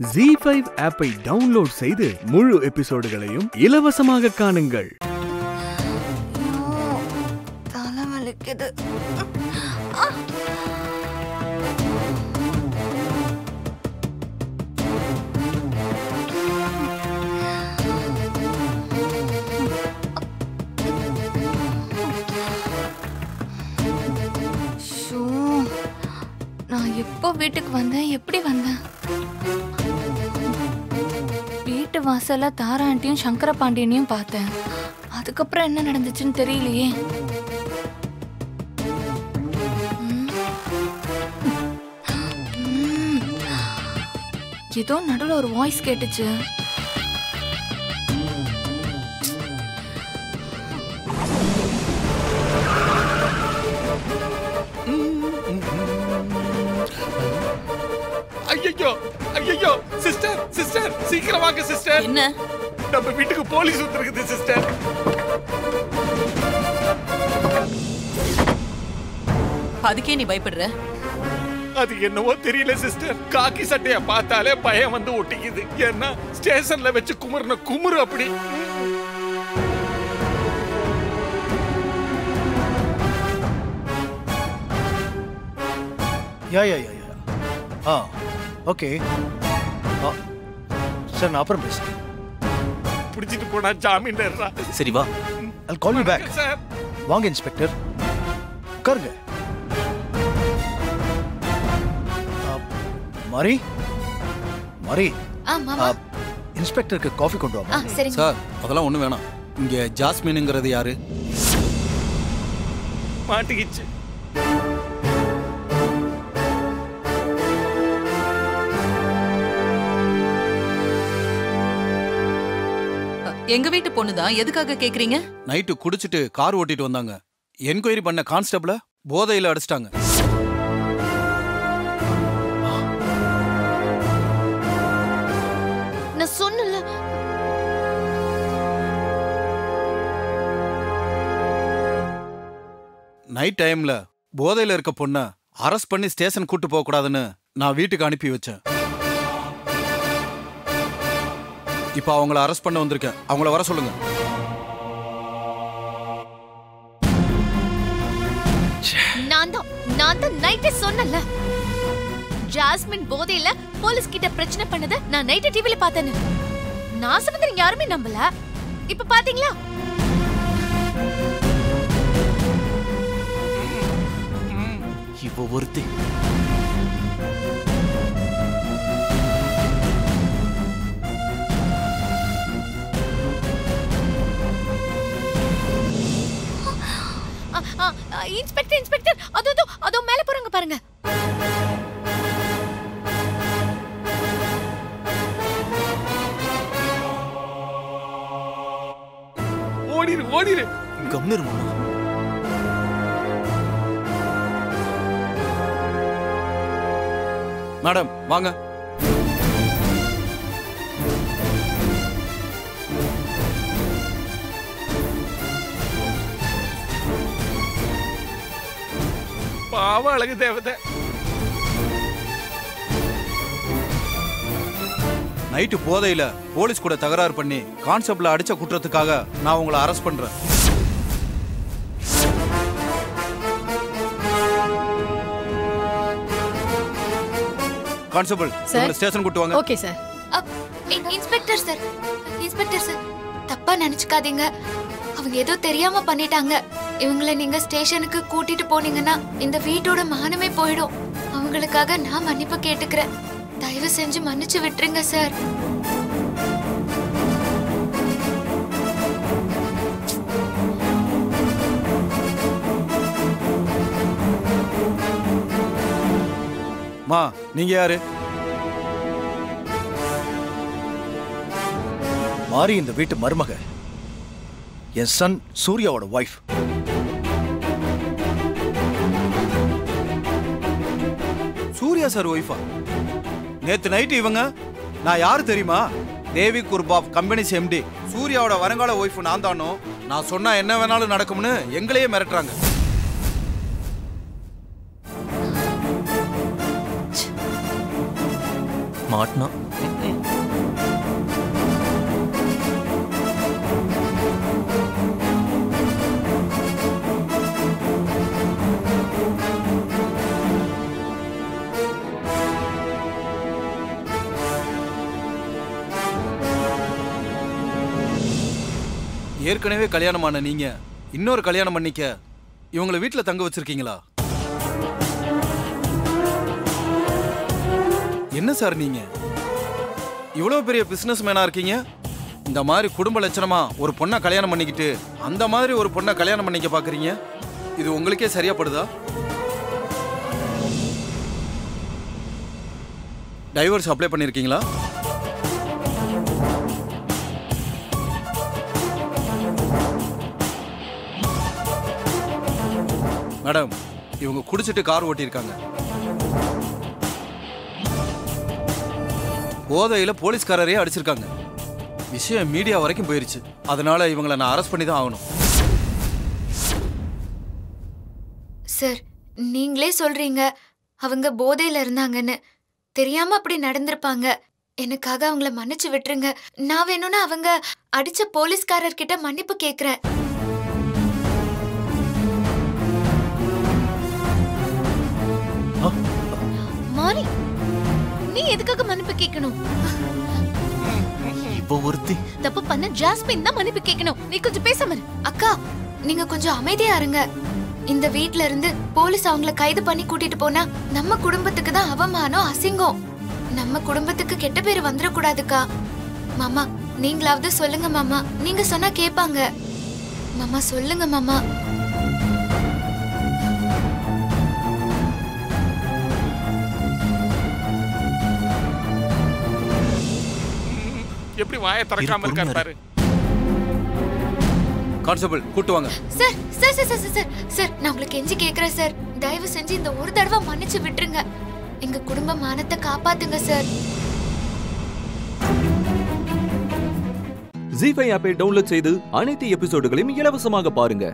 G five ஆப்பை download செய்து முழு எபிசோடுகளையும் இலவசமாக காணுங்கள். ஐயோ, ஷோ, நான் எப்போ வீட்டுக்கு வந்தேன்? எப்படி வந்தேன்? வாசல்ல தாராண்டியும் சங்கர பாண்டியனையும் பார்த்தேன். அதுக்கப்புறம் என்ன நடந்துச்சுன்னு தெரியலையே. ஏதோ நடுவில் ஒரு வாய்ஸ் கேட்டுச்சு. ஐயோ ஐயோ சிஸ்டர் சிஸ்டர் சீக்கிரம் வாங்க சிஸ்டர் என்ன? நம்ம வீட்டுக்கு போலீஸ் வந்துருக்குது சிஸ்டர் அதுக்கே நீ பயப்படுற? அது என்னவோ தெரியல சிஸ்டர் காக்கி சட்டைய பார்த்தாலே பயம் வந்து ஒட்டிக்குது. ஏன்னா ஸ்டேஷன்ல வச்சு குமுறுன குமுறு அப்படி. யா yeah yeah yeah. Ah. Okay. Sir நான் அப்புறம் பேசுகிறேன் பிடிச்சிட்டு போனா ஜாமீன் சரி வா. I'll call you back. Sir. வாங்க இன்ஸ்பெக்டர். உட்காருங்க. மாரி? மாரி? இன்ஸ்பெக்டருக்கு காஃபி கொண்டு சரிங்க. சார் அதெல்லாம் ஒண்ணும் வேணாம். இங்க ஜாஸ்மின்ங்கிறது யாரு? மாட்டிக்கிச்சு. எங்க வீட்டு பொண்ணுதான் எதுக்காக கேக்குறீங்க? நைட்டு குடிச்சிட்டு கார் ஓட்டிட்டு வந்தாங்க. என்கொயரி பண்ண கான்ஸ்டபிள போதையில அடிச்சிட்டாங்க. நான் சொன்னல நைட் டைம்ல போதையில இருக்க பொண்ண அரெஸ்ட் பண்ணி ஸ்டேஷன் கூட்டு போக கூடாதுன்னு நான் வீட்டுக்கு அனுப்பி வச்சேன். இப்போ அவங்கள அரெஸ்ட் பண்ண வந்திருக்கேன். அவங்கள வர சொல்லுங்க. நான் தான் நான் தான் நைட்டே சொன்னல ஜாஸ்மின் போதையில போலீஸ் கிட்ட பிரச்சனை பண்ணத நான் நைட்டு டிவில பார்த்தேன்னு. நான் சொன்னதை யாருமே நம்பல. இப்ப பாத்தீங்களா? இப்போ ஒருத்தி. Inspector inspector. அதோ அதோ, அதோ மேல போறாங்க பாருங்க. ஓடிரு ஓடிரு. கம்னு மாமா மேடம் வாங்க. பாவ அழகு தேவதை. நைட்டு போதையில போலீஸ் கூட தகராறு பண்ணி கான்ஸ்டபிள அடிச்ச குற்றத்துக்காக நான் உங்களை அரெஸ்ட் பண்றேன். கான்ஸ்டபிள் உங்களை ஸ்டேஷன் கூட்டு வாங்க. Okay sir inspector sir inspector sir தப்பா நினைச்சுக்காதீங்க. அவங்க ஏதோ தெரியாம பண்ணிட்டாங்க. இவங்கள நீங்க ஸ்டேஷனுக்கு கூட்டிட்டு போனீங்கன்னா இந்த வீட்டோட மானமே போயிடும். அவங்களுக்காக நான் மன்னிப்பு கேட்டுக்கிறேன். தயவு செஞ்சு மன்னிச்சு விட்டுருங்க சார். மா நீங்க யாரு? மாரி இந்த வீட்டு மருமக. என் சன் சூர்யாவோட ஒய்ஃப் சூர்யா சார் ஒய்ஃபா நேத்து நைட்டு இவங்க நான் யார் தெரியுமா? தேவி குர்பாப் கம்பெனிஸ் எம்டி சூர்யாவோட வருங்கால ஒய்ஃப் நான் தானோ நான் சொன்னா என்ன வேணாலும் நடக்கும்னு எங்களையே மிரட்டுறாங்க. மாட்டினான் ஏற்கனவே கல்யாணமான நீங்க இன்னொரு கல்யாணம் பண்ணிக்க இவங்களை வீட்டில் தங்க வச்சிருக்கீங்களா? என்ன சார் நீங்க? இவ்வளவு பெரிய பிசினஸ் மேனா இருக்கீங்க? இந்த மாதிரி குடும்ப லட்சணமா ஒரு பொண்ணை கல்யாணம் பண்ணிக்கிட்டு அந்த மாதிரி ஒரு பொண்ணை கல்யாணம் பண்ணிக்க பாக்குறீங்க? இது உங்களுக்கே சரியாப்படுதா டைவர்ஸ் அப்ளை பண்ணிருக்கீங்களா? மேடம் இவங்க குடிச்சிட்டு கார் ஓட்டியிருக்காங்க. போதையில் போலீஸ்காரரையே அடிச்சிருக்காங்க. விஷயம் மீடியா வரைக்கும் போயிருச்சு. அதனால இவங்களை நான் அரெஸ்ட் பண்ணி தான் ஆகணும். சார் நீங்களே சொல்றீங்க அவங்க போதையில இருந்தாங்கன்னு. தெரியாம அப்படி நடந்திருப்பாங்க. எனக்காக அவங்கள மன்னிச்சு விட்டுருங்க. நான் வேணும்னா அவங்க அடிச்ச போலீஸ்காரர்கிட்ட மன்னிப்பு கேக்குறேன். மாரி நீ எதுக்காக மன்னிப்பு கேட்கணும்? இவ ஒருத்தி. தப்பு பண்ண ஜாஸ்மின் தான் மன்னிப்பு கேட்கணும். நீ கொஞ்சம் பேசாம இரு. அக்கா நீங்க கொஞ்சம் அமைதியா இருங்க. இந்த வீட்ல இருந்து போலீஸ் அவங்கள கைது பண்ணி கூட்டிட்டு போனா நம்ம குடும்பத்துக்கு தான் அவமானம் அசிங்கம். நம்ம குடும்பத்துக்கு கெட்ட பேர் வந்துடக்கூடாதுக்கா. மாமா நீங்களாவது சொல்லுங்க மாமா. நீங்க சொன்னா கேப்பாங்க மாமா சொல்லுங்க மாமா. எப்படி வாயை திறக்காம இருக்காரு பாரு. கான்ஸ்டபிள் கூட்டு வாங்க. Sir sir sir sir sir, sir நான் உங்களுக்கு கெஞ்சி கேக்குறேன் சார். தயவு செஞ்சு இந்த ஒரு தடவை மன்னிச்சு விட்டுருங்க. எங்க குடும்ப மானத்தை காப்பாத்துங்க சார். ஜி ஃபைவ் ஆப்பை டவுன்லோட் செய்து அனைத்து எபிசோடுகளையும் இலவசமாக பாருங்க.